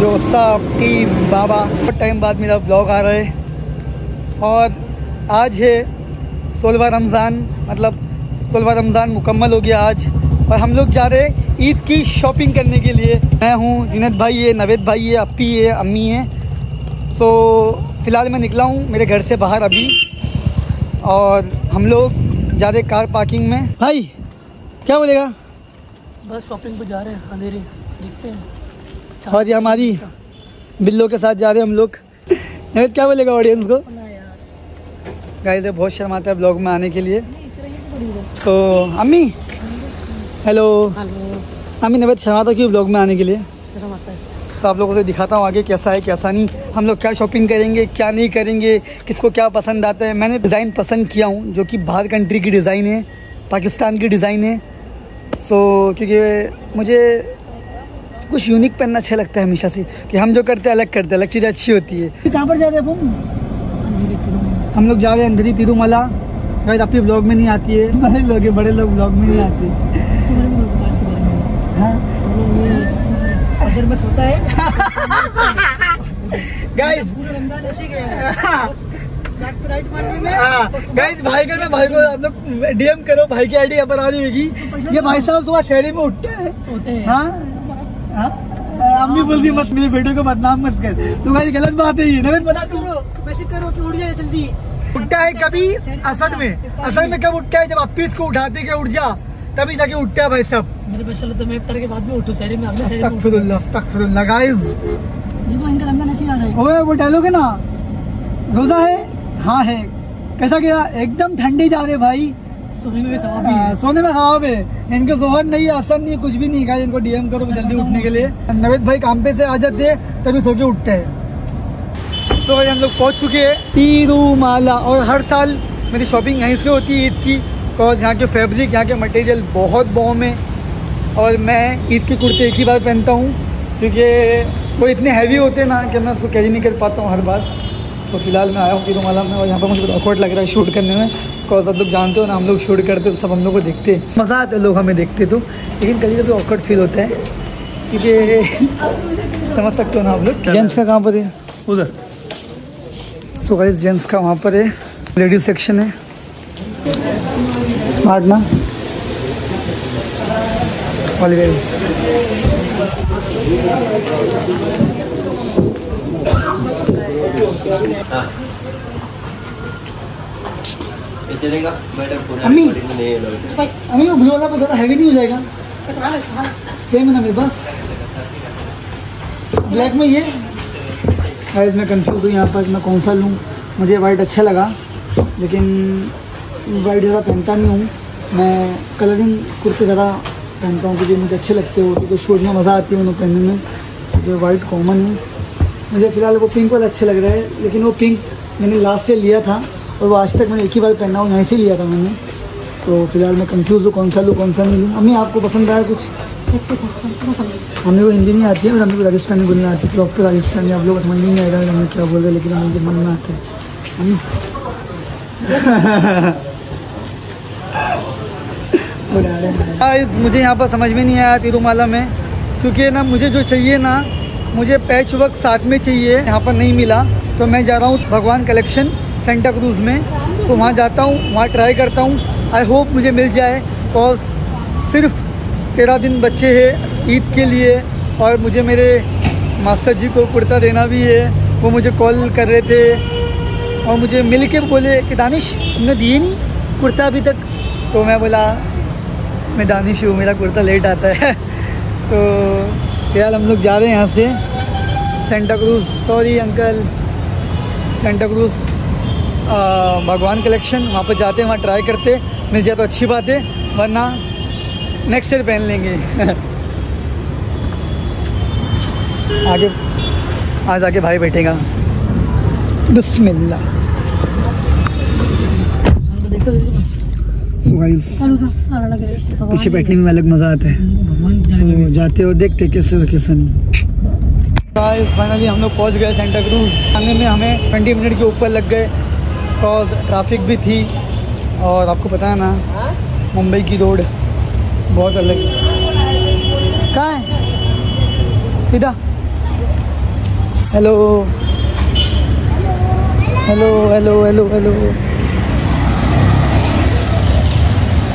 जो साहब की बाबा बहुत टाइम बाद मेरा ब्लॉग आ रहा है और आज है सोलवा रमज़ान मतलब सोलवा रमज़ान मुकम्मल हो गया आज और हम लोग जा रहे हैं ईद की शॉपिंग करने के लिए मैं हूँ जिनत भाई है नवेद भाई है अपी है अम्मी है सो फ़िलहाल मैं निकला हूँ मेरे घर से बाहर अभी और हम लोग जा रहे कार पार्किंग में भाई क्या बोलेगा बस शॉपिंग पे जा रहे हैं अंधेरे देखते हैं। और ये हमारी बिल्लो के साथ जा रहे हैं हम लोग। नवेद क्या बोलेगा ऑडियंस को? गाइस बहुत शर्माता है ब्लॉग में आने के लिए। तो अम्मी? हेलो हेलो अम्मी नवेद शर्माता क्यों ब्लॉग में आने के लिए? शर्म आता है तो आप लोगों को दिखाता हूँ आगे कैसा है कैसा नहीं। हम लोग क्या शॉपिंग करेंगे क्या नहीं करेंगे किसको क्या पसंद आता है। मैंने डिज़ाइन पसंद किया हूँ जो कि बाहर कंट्री की डिज़ाइन है पाकिस्तान की डिज़ाइन है। सो so, क्योंकि मुझे कुछ यूनिक पहनना अच्छा लगता है हमेशा से कि हम जो करते हैं अलग करते हैं अलग चीज़ें अच्छी होती है। कहाँ पर जा रहे हैं हम हम लोग जा रहे हैं अंधेरी तिरुमला। गाइस आपकी ब्लॉग में नहीं आती है। बड़े लोग हैं बड़े लोग ब्लॉग में नहीं आते। हाँ। अगर में सोता है। गाइस गाइस भाई को ना भाई को आप लोग डीएम करो भाई की आईडी पर आ रही होगी। ये भाई साहब सुबह शहरी में उठते हैं। सोते हैं। हाँ? हाँ? अम्मी बोलती मत मेरी बेटे को बदनाम मत कर। तो गाइस गलत बात है ये। नवीन बता तू। करो मैसेज करो कि उड़ जाए जल्दी। उठता है कभी? असल में। असल में कब उठता है? जब आप इसको उठाते के उठ जा तभी जाके उठता है भाई साहब। मेरे बस चलो तो मैं इफ्तार के बाद में उठूँ शहरी में अगले शहरी में अस्तगफिरुल्लाह अस्तगफिरुल्लाह गाइस देखो इनका रमज़ान ऐसे ही आ रहा है ओए वो डायलॉग है ना? रोजा है? हाँ है। कैसा गया? एकदम ठंडी जा रहे भाई। सोने में हाँ, सोने में खराब है। इनके जोहर नहीं है असर नहीं कुछ भी नहीं कहा इनको डीएम करो जल्दी उठने के लिए। नवेद भाई काम पे से आ जाते हैं तभी सो के उठते हैं। तो भाई हम लोग पहुँच चुके हैं तिरुमाला और हर साल मेरी शॉपिंग यहीं से होती है ईद की। बिकॉज़ यहाँ के फैब्रिक यहाँ के मटेरियल बहुत बॉम है। और मैं ईद के कुर्ते एक ही बार पहनता हूँ क्योंकि वो इतने हैवी होते हैं ना कि मैं उसको कैरी नहीं कर पाता हूँ हर बार। तो फ़िलहाल मैं आया हूँ तिरुमाला में और यहाँ पर मुझे awkward लग रहा है शूट करने में। बिकॉज़ आप लोग जानते हो ना हम लोग शूट करते तो सब हम लोग को देखते हैं। मज़ा आता है लोग हमें देखते तो। लेकिन कभी कभी ऑकवर्ड फील होता है क्योंकि समझ सकते हो ना आप लोग। जेंट्स का कहाँ पर है? उधर। सो गाइस जेंट्स का वहाँ पर है। लेडीज़ सेक्शन है। स्मार्ट ना? ऑलवेज चलेगा अम्मी। अम्मी, वो हैवी नहीं हो जाएगा? सेम है ना मेरे ब्लैक में ये। गाइस मैं कंफ्यूज हूँ यहाँ पर, मैं कौन सा लूँ? मुझे वाइट अच्छा लगा, लेकिन वाइट ज़्यादा पहनता नहीं हूँ। मैं कलरिंग कुर्ते ज़्यादा पहनता हूँ, क्योंकि मुझे अच्छे लगते हो क्योंकि शूट में मज़ा आती है उन्हें पहनने में। जो वाइट कॉमन है। मुझे फ़िलहाल वो पिंक वाला अच्छे लग रहा है, लेकिन वो पिंक मैंने लास्ट से लिया था और वो आज तक मैंने एक ही बार पहना हूँ यहीं से लिया था मैंने। तो फ़िलहाल मैं कंफ्यूज हूँ कौन सा लूँ कौन सा नहीं। लूँ अम्मी, आपको पसंद आया कुछ? हमें वो हिंदी नहीं आती है और हमें को राजस्थानी बोलना आती है प्रॉपर राजस्थानी, आप लोग समझ नहीं आएगा हमें क्या बोल रहे हैं, लेकिन मुझे मन में आता है। मुझे यहाँ पर समझ में नहीं आया तिरुमाला में, क्योंकि ना मुझे जो चाहिए ना मुझे पैच वर्क साथ में चाहिए, यहाँ पर नहीं मिला। तो मैं जा रहा हूँ भगवान कलेक्शन सेंटा क्रूज़ में। तो वहाँ जाता हूँ, वहाँ ट्राई करता हूँ। आई होप मुझे मिल जाए। और सिर्फ़ तेरह दिन बच्चे हैं ईद के लिए और मुझे मेरे मास्टर जी को कुर्ता देना भी है। वो मुझे कॉल कर रहे थे और मुझे मिल के बोले कि दानिश, तुमने दिए नहीं कुर्ता अभी तक? तो मैं बोला, मैं दानिश हूँ, मेरा कुर्ता लेट आता है। तो फ़िलहाल हम लोग जा रहे हैं यहाँ से। Santa Cruz sorry uncle Santa Cruz भगवान कलेक्शन वहाँ पर जाते हैं वहाँ ट्राई करते मिल जाए तो अच्छी बात है वरना नेक्स्ट ईयर पहन लेंगे। आगे आज आके भाई बैठेगा। बिस्मिल्लाह। पीछे बैठने में अलग मज़ा आता है। So, जाते हो देखते कैसे हो कैसे नहीं? फाइनली हम लोग पहुँच गए सेंटा क्रूज आने में हमें 20 मिनट के ऊपर लग गए बिकॉज़ ट्रैफ़िक भी थी। और आपको पता है ना मुंबई की रोड बहुत अलग कहाँ है? सीधा। Hello hello hello hello hello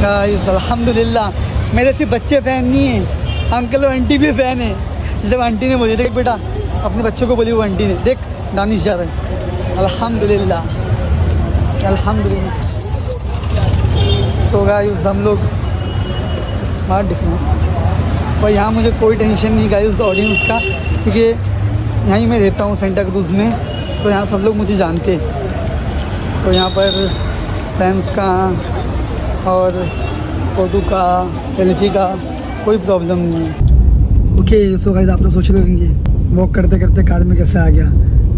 guys अल्हम्दुलिल्लाह मेरे सिर्फ़ बच्चे फ़ैन नहीं हैं। अंकल और आंटी भी फ़ैन है। जब आंटी ने बोली, देख बेटा, अपने बच्चों को बोली, वो आंटी ने, देख दानिश जा रहे हैं। अल्हम्दुलिल्लाह अल्हम्दुलिल्लाह। तो गाइस हम लोग स्मार्ट दिखना और यहाँ मुझे कोई टेंशन नहीं गाइस ऑडियंस का, क्योंकि यहीं मैं रहता हूँ सेंटा क्रूज़ में। तो यहाँ सब लोग मुझे जानते हैं। तो यहाँ पर फैंस का और फ़ोटो का सेल्फी का कोई प्रॉब्लम नहीं है। ओके सो गाइस आप लोग सोच रहे होंगे वॉक करते करते कार में कैसे आ गया?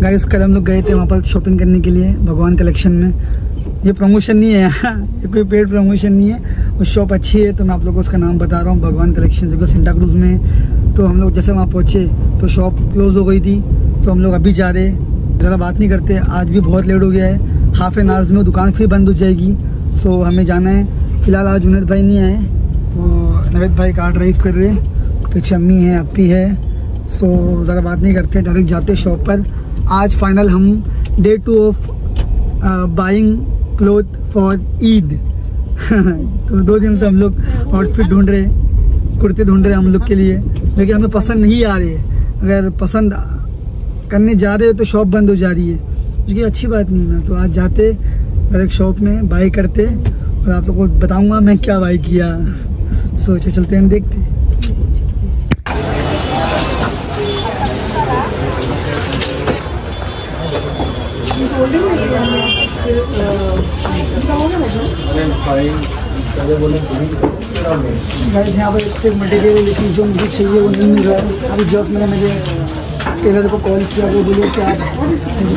गाइस कल हम लोग गए थे वहाँ पर शॉपिंग करने के लिए, भगवान कलेक्शन में। ये प्रमोशन नहीं है यहाँ, ये कोई पेड प्रमोशन नहीं है। वो शॉप अच्छी है तो मैं आप लोगों को उसका नाम बता रहा हूँ, भगवान कलेक्शन जो कि सेंटा क्रूज़ में है। तो हम लोग जैसे वहाँ पहुँचे तो शॉप क्लोज़ हो गई थी तो हम लोग अभी जा रहे ज़्यादा बात नहीं करते, आज भी बहुत लेट हो गया है। हाफ़ एन आवर्स में दुकान फिर बंद हो जाएगी। सो हमें जाना है। फ़िलहाल आज जुनेद भाई नहीं आए नवेद भाई कार ड्राइव कर रहे हैं। पीछे अम्मी है अपी है। सो ज़्यादा बात नहीं करते डायरेक्ट जाते शॉप पर। आज फाइनल हम day two of buying cloth for Eid तो दो दिन से हम लोग आउटफिट ढूंढ रहे हैं। कुर्ते ढूंढ रहे हैं हम लोग के लिए। लेकिन हमें पसंद नहीं आ रही। है अगर पसंद करने जा रहे हो तो शॉप बंद हो जा रही है। क्योंकि अच्छी बात नहीं है तो आज जाते डायरेक्ट शॉप में बाई करते। और आप लोगों को बताऊँगा मैं क्या बाई किया। सोचो, चलते हैं देखते हैं। गाइस यहाँ पर इससे मटेरियल लेकिन जो मुझे चाहिए वो नहीं मिल रहा है। अभी जस्ट मैंने मेरे टेलर को कॉल किया, वो बोले कि आप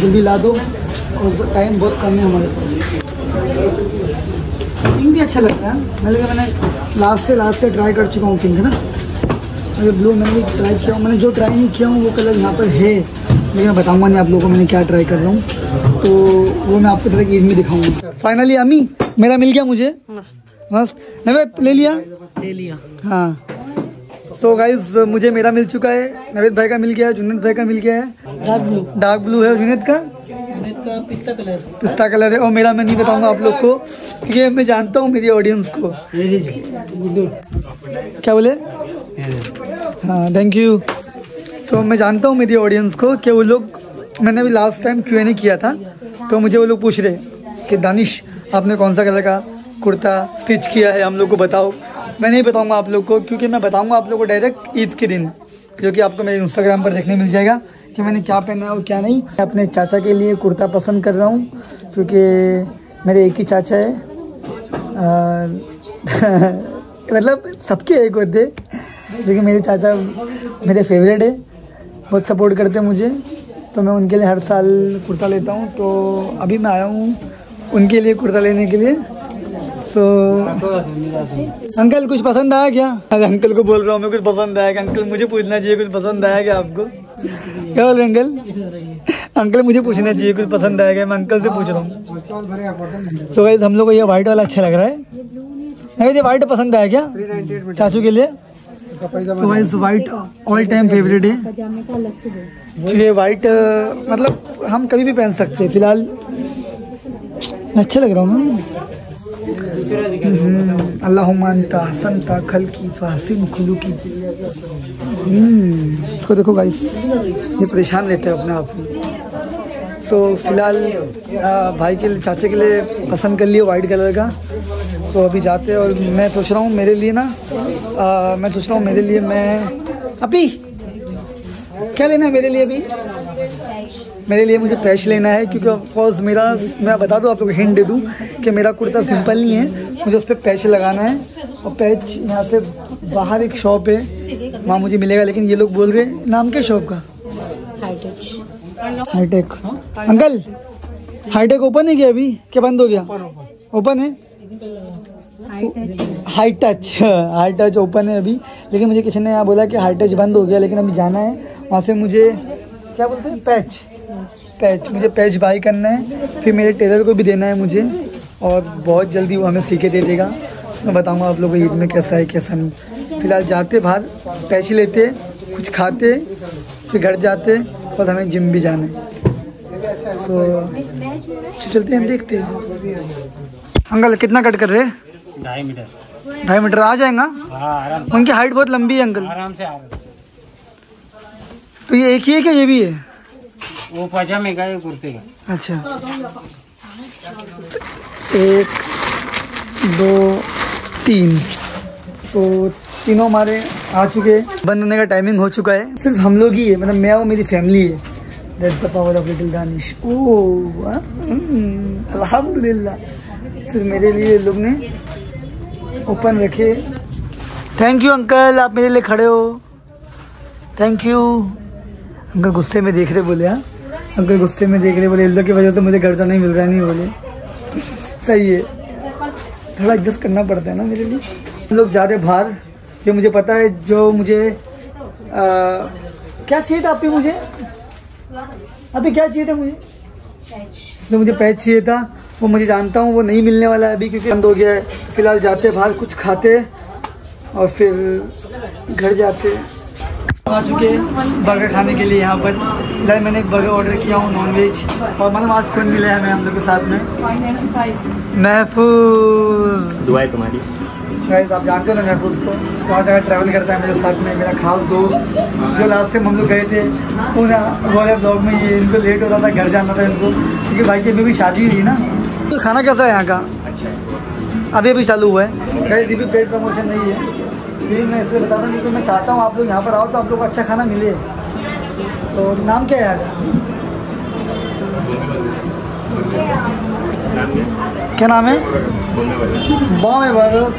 जल्दी ला दो, और टाइम बहुत कम है हमारे पास। अच्छा लगता है। मैं लेकिन मैंने लास्ट से लास्ट से ट्राई कर चुका हूँ पिंक ना? अगर ब्लू मैंने भी ट्राई किया मैंने जो ट्राई नहीं किया हूँ वो कलर यहाँ पर है। लेकिन मैं बताऊँगा नहीं आप लोगों को मैंने क्या ट्राई कर रहा हूँ। तो वो मैं आपको तरह ईद में दिखाऊँगा। फाइनली अमी मेरा मिल गया मुझे। मस्त। नवेद ले लिया? ले लिया। हाँ। सो so गाइज़ मुझे मेरा मिल चुका है। नवेद भाई का मिल गया है जुनेद भाई का मिल गया है। डार्क ब्लू डार्क ब्लू है जुनेद का। का पिस्ता कलर? पिस्ता कलर है। और मेरा मैं नहीं बताऊँगा आप लोग को क्योंकि मैं जानता हूँ मेरी ऑडियंस को। क्या बोले? हाँ थैंक यू तो मैं जानता हूँ मेरी ऑडियंस को कि वो लोग मैंने अभी लास्ट टाइम क्यों नहीं किया था तो मुझे वो लोग पूछ रहे कि दानिश आपने कौन सा कलर का कुर्ता स्टिच किया है? हम लोग को बताओ। मैं नहीं बताऊँगा आप लोग को क्योंकि मैं बताऊँगा आप लोग को डायरेक्ट ईद के दिन जो कि आपको मेरे इंस्टाग्राम पर देखने मिल जाएगा। कि मैंने क्या पहना है और क्या नहीं। मैं अपने चाचा के लिए कुर्ता पसंद कर रहा हूँ क्योंकि मेरे एक ही चाचा है। मतलब सबके एक होते लेकिन मेरे चाचा मेरे फेवरेट है बहुत सपोर्ट करते हैं मुझे। तो मैं उनके लिए हर साल कुर्ता लेता हूँ। तो अभी मैं आया हूँ उनके लिए कुर्ता लेने के लिए। सो so, अंकल कुछ पसंद आया क्या? अरे अंकल को बोल रहा हूँ मैं कुछ पसंद आया क्या? अंकल मुझे पूछना चाहिए कुछ पसंद आया क्या आपको? क्या बोल रहे अंकल? अंकल, मुझे पूछना चाहिए, कुछ पसंद क्या? मैं अंकल से पूछ रहा हूँ। सो गाइस हम लोग को ये वाइट वाला अच्छा लग रहा है। ये वाइट पसंद आया क्या? चाचू के लिए? तो guys white all time favourite है। क्योंकि वाइट मतलब हम कभी भी पहन सकते हैं, फ़िलहाल। अच्छा लग रहा हूँ ना अल्लाह मानता हसन था खल की फासिन खुलू की। हम्म, इसको देखो गाइस ये परेशान रहते हैं अपने आप में। सो फ़िलहाल भाई के लिए चाचे के लिए पसंद कर लिए वाइट कलर का। सो अभी जाते हैं और मैं सोच रहा हूँ मेरे लिए ना आ, मैं सोच रहा हूँ मेरे लिए मैं अभी? क्या लेना है मेरे लिए अभी? मेरे लिए मुझे पैच लेना है क्योंकि ऑफकोर्स मेरा मैं बता दूँ आप लोग हिंट दे दूँ कि मेरा कुर्ता सिंपल नहीं है। मुझे उस पर पैच लगाना है और पैच यहाँ से बाहर एक शॉप है वहाँ मुझे मिलेगा लेकिन ये लोग बोल रहे हैं नाम क्या शॉप का? High touch hitech uncle hitech open है क्या अभी? क्या बंद हो गया? ओपन है? High touch high touch open है अभी। लेकिन मुझे किसी ने यहाँ बोला कि हाई टच बंद हो गया लेकिन अभी जाना है। वहाँ से मुझे क्या बोलते हैं? पैच पैच मुझे पैच बाई करना है। फिर मेरे टेलर को भी देना है मुझे। और बहुत जल्दी वो हमें सीखे दे देगा। मैं बताऊँगा आप लोगों को ईद में कैसा है कैसा नहीं। फ़िलहाल जाते बाहर पैसे लेते कुछ खाते फिर घर जाते और हमें जिम भी जाना है। सो so, चलते हैं देखते हैं। अंकल कितना कट कर रहे हैं? ढाई मीटर। ढाई मीटर आ जाएगा? हाँ उनकी हाइट बहुत लंबी है अंकल। आराम से आ रहा तो ये एक ही है क्या? ये भी है? वो पजामे का ये कुर्ते का? अच्छा। एक, दो, तीन। तो तीनों हमारे आ चुके हैं। बंद होने का टाइमिंग हो चुका है। सिर्फ़ हम लोग ही है मतलब मैं और मेरी फैमिली है। That's the power of little Danish oh अल्हम्दुलिल्लाह सिर्फ़ मेरे लिए लोग ने ओपन रखे। थैंक यू अंकल आप मेरे लिए खड़े हो। थैंक यू अंकल गुस्से में देख रहे बोले हाँ? अंकल गुस्से में देख रहे बोले इल्दो की वजह से मुझे घर जाना नहीं मिल रहा नहीं बोले। सही है। थोड़ा एडजस्ट करना पड़ता है ना मेरे लिए। हम लोग जा रहे बाहर जो मुझे पता है जो मुझे आ, क्या चाहिए था अभी मुझे? अभी क्या चाहिए था मुझे? जो मुझे पैच चाहिए था वो मुझे जानता हूँ वो नहीं मिलने वाला है अभी क्योंकि बंद हो गया है। फ़िलहाल जाते बाहर कुछ खाते और फिर घर जाते आ चुके हैं बर्गर खाने के लिए यहाँ पर। फ़िलहाल मैंने एक बर्गर ऑर्डर किया हूँ नॉन वेज और मतलब आज कौन मिला है हमें हम लोग के साथ में। महफूज। दुआएँ तुम्हारी। शायद आप जानते हो ना महफूज को। बहुत जगह ट्रैवल करता है मेरे साथ में मेरा खास दोस्त। जो लास्ट टाइम हम लोग गए थे पूरा वाले ब्लॉग में ये इनको लेट हो रहा था घर जाना था इनको। क्योंकि भाई की अभी भी शादी हुई ना। तो खाना कैसा है यहाँ का? अच्छा। अभी अभी चालू हुआ है। कहीं भी पेड प्रमोशन नहीं है। फिर मैं इसलिए बता रहा हूँ, क्योंकि मैं चाहता हूँ आप लोग यहाँ पर आओ तो आप लोग को अच्छा खाना मिले। तो नाम क्या है क्या नाम है? बॉम्बे बर्गर्स।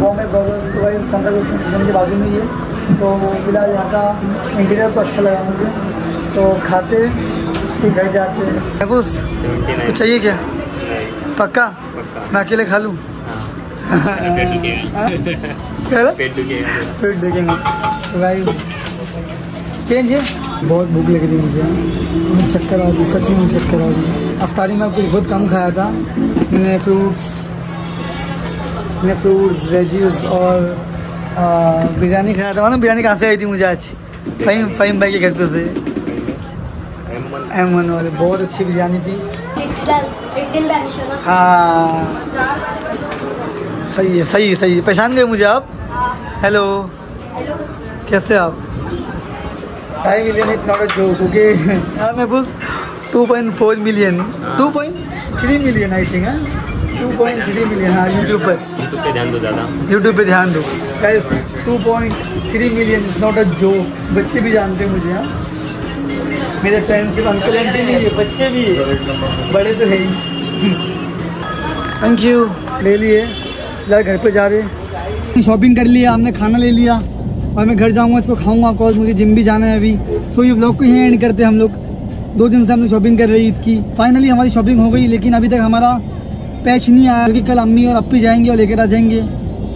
बॉम्बे बर्गर्स तो भाई संडा स्टेशन के बाजू में ही है। तो फ़िलहाल यहाँ का इंटीरियर तो अच्छा लगा मुझे। तो खाते फिर घर जाते महबूस कुछ चाहिए क्या? पक्का? मैं अकेले खा लूँ? रहा? पेट दुखेगा पेट देखेंगे तो भाई चेंज है? बहुत भूख लग रही मुझे। मुझे चक्कर आ रही सच में मुझे चक्कर आ रही अफ्तारी में कुछ बहुत कम खाया था। मैंने फ्रूट्स मैंने फ्रूट्स वेजीज और बिरयानी खाया था। मालूम बिरयानी कहाँ से आई थी मुझे आज? फ़हीम फ़हीम भाई के घर पे से। एम वन वाले। बहुत अच्छी बिरयानी थी। हाँ। सही है सही है सही है। पहचान गए मुझे आप? हेलो कैसे आप? Five million a joke okay हाँ मैं बस two point four million two point three million I think two point three million हाँ यूट्यूब पर। यूट्यूब पे ध्यान दो ज़्यादा। यूट्यूब पे ध्यान दो। Guys two point three million is not a joke बच्चे भी जानते हैं मुझे हाँ? मेरे फ्रेंड सिर्फ़ अंकल आंटी नहीं है बच्चे भी है। बड़े तो है ही। थैंक यू ले लिए। फ़िलहाल घर पे जा रहे हैं। शॉपिंग कर लिया, हमने खाना ले लिया। और मैं घर जाऊँगा, इसको खाऊँगा कॉज मुझे जिम भी जाना है अभी। सो ये ब्लॉग को यहीं एंड करते हैं हम लोग। दो दिन से हमने शॉपिंग कर रही ईद की। फाइनली हमारी शॉपिंग हो गई, लेकिन अभी तक हमारा पैच नहीं आया, क्योंकि कल अम्मी और अप्पी जाएँगे और लेकर आ जाएँगे।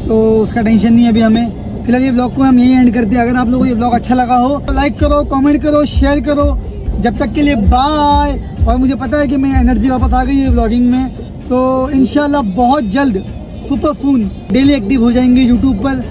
तो उसका टेंशन नहीं है अभी हमें। फ़िलहाल ये ब्लॉग को हम यहीं एंड करते हैं। अगर आप लोगों को ये ब्लॉग अच्छा लगा हो तो लाइक करो कमेंट करो शेयर करो। जब तक के लिए बाय और मुझे पता है कि मेरी एनर्जी वापस आ गई है ब्लॉगिंग में। सो इनशाला बहुत जल्द सुपर फून। डेली एक्टिव हो जाएँगे यूट्यूब पर।